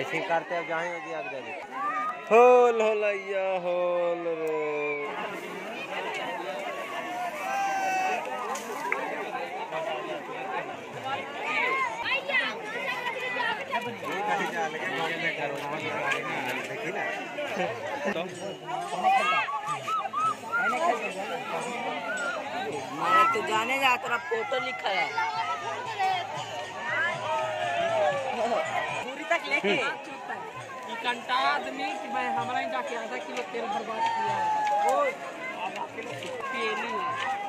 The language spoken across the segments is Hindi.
ऐसे करते अब जहाँ ही आग जाए होल होलैया होल रे। मैं तो जाने जा तेरा फ़ोटो लिखा है। दूरी लेके कंटा आदमी कि मैं हमारा जाके आधा किलो तेल बर्बाद किया है। वो आधा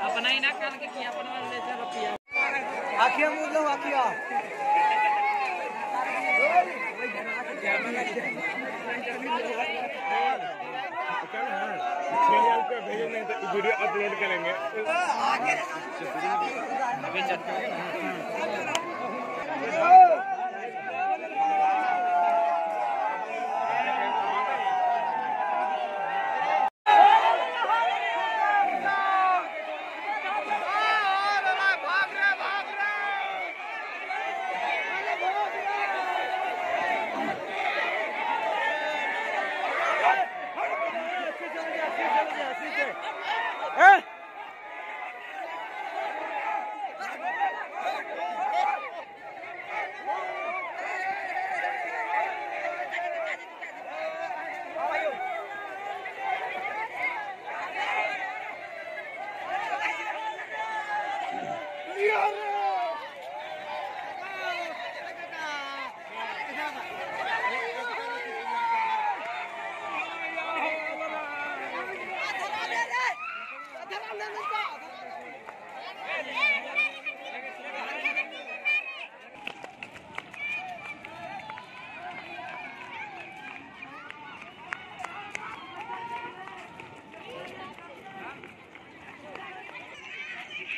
अपना ही ना कर के किया अपना ले चल पिया। आखिया मुझ लो आखिया वीडियो अपलोड करेंगे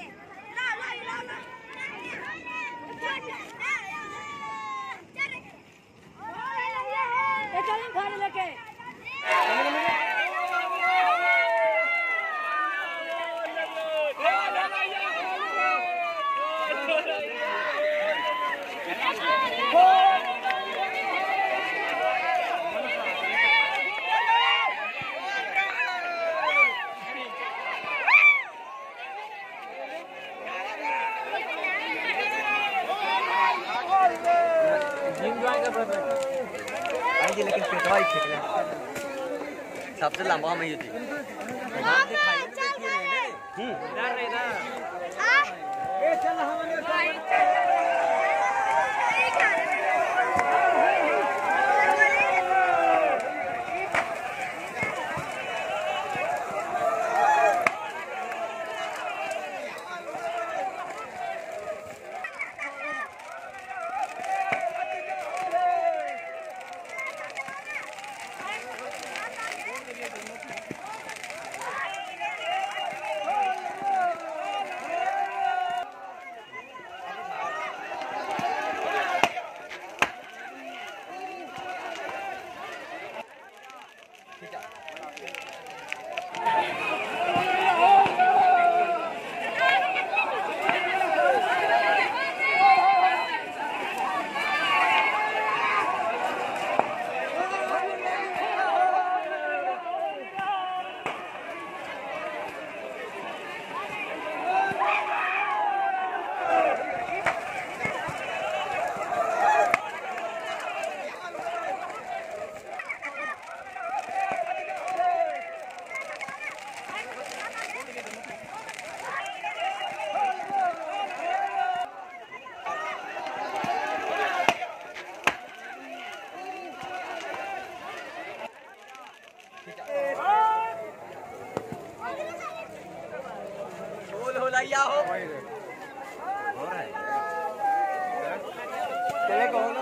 Dale. आएगी लेकिन पेटवाई ठीक है सबसे लंबा में ये थी फूल होलैया हो हो रहा हो तेरे कौन